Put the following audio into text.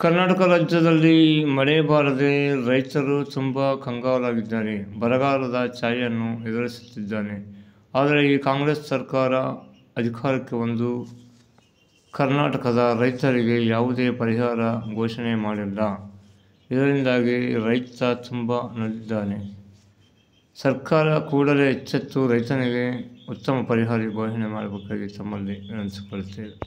ಕರ್ನಾಟಕ ರಾಜ್ಯದಲ್ಲಿ ಮಳೆ ಬಾರದೆ ರೈತರು ತುಂಬ ಕಂಗಾಲಾಗಿದ್ದಾರೆ ಬರಗಾಲದ ಛಾಯೆಯನ್ನು ಎದುರಿಸುತ್ತಿದ್ದಾನೆ. ಆದರೆ ಈ ಕಾಂಗ್ರೆಸ್ ಸರ್ಕಾರ ಅಧಿಕಾರಕ್ಕೆ ಬಂದು ಕರ್ನಾಟಕದ ರೈತರಿಗೆ ಯಾವುದೇ ಪರಿಹಾರ ಘೋಷಣೆ ಮಾಡಿಲ್ಲ. ಇದರಿಂದಾಗಿ ರೈತ ತುಂಬ ನೊಂದಿದ್ದಾನೆ ಸರ್ಕಾರ ಕೂಡಲೇ ಎಚ್ಚೆತ್ತು ರೈತನಿಗೆ ಉತ್ತಮ ಪರಿಹಾರ ಘೋಷಣೆ ಮಾಡಬೇಕಾಗಿ ತಮ್ಮಲ್ಲಿ ವಿನಂತಿಸಿಕೊಳ್ಳುತ್ತೇವೆ.